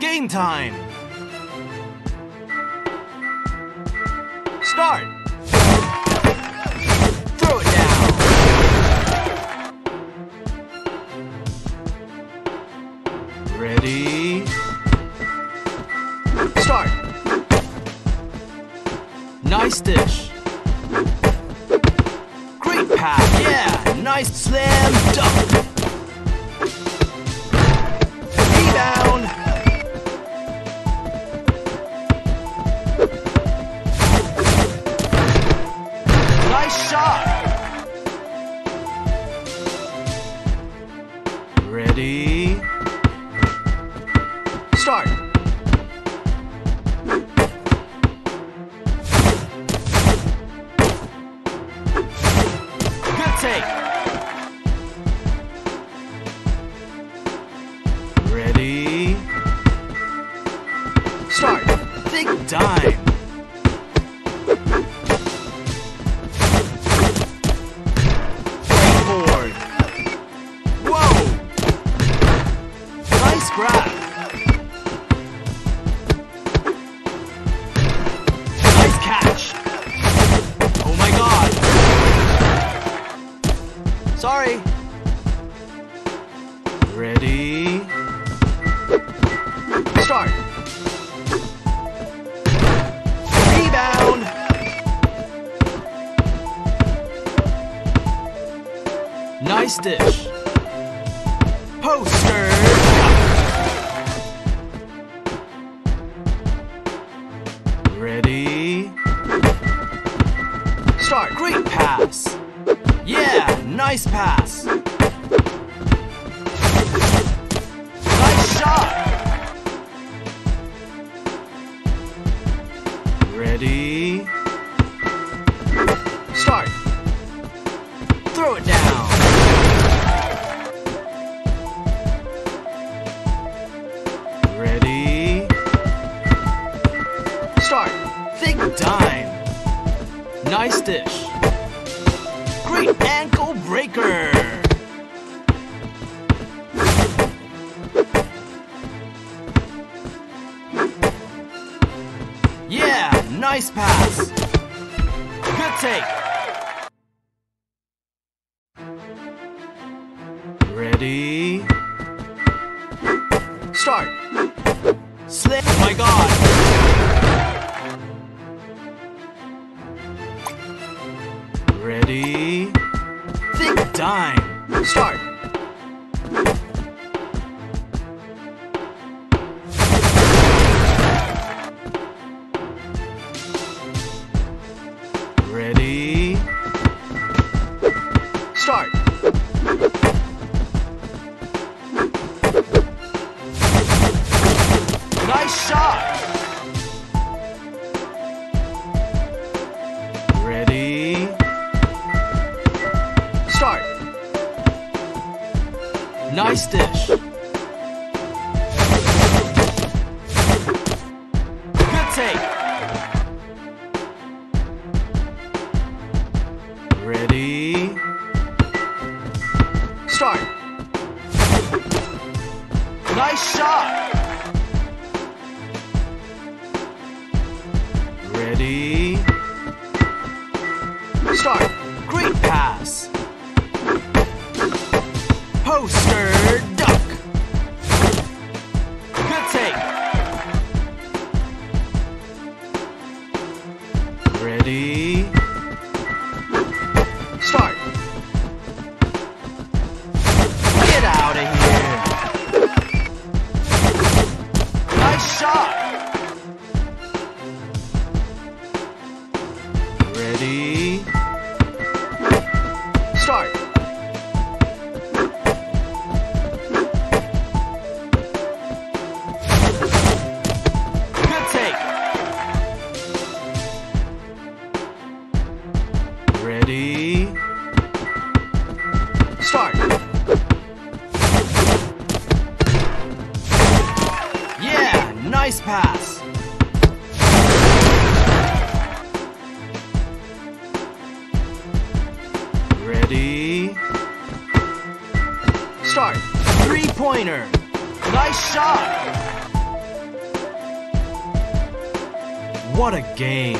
Game time! Start! Throw it down! Ready? Start! Nice dish! Great pass! Yeah! Nice slam dunk! Take! Ready? Start! Big dime! Whoa! Nice grab! Sorry! Ready? Start! Rebound! Nice dish! Poster! Ready? Start! Great pass! Yeah! Nice pass! Nice shot! Ready? Start! Throw it down! Ready? Start! Big dime! Nice dish! Great ankle breaker! Yeah, nice pass! Good take! Ready? Start! Slip! My god! Ready? Think dime! Start! Ready? Start! Nice dish! Good take! Ready? Start! Nice shot! Ready? Start! Ready? Ready? Start. Three pointer. Nice shot. What a game.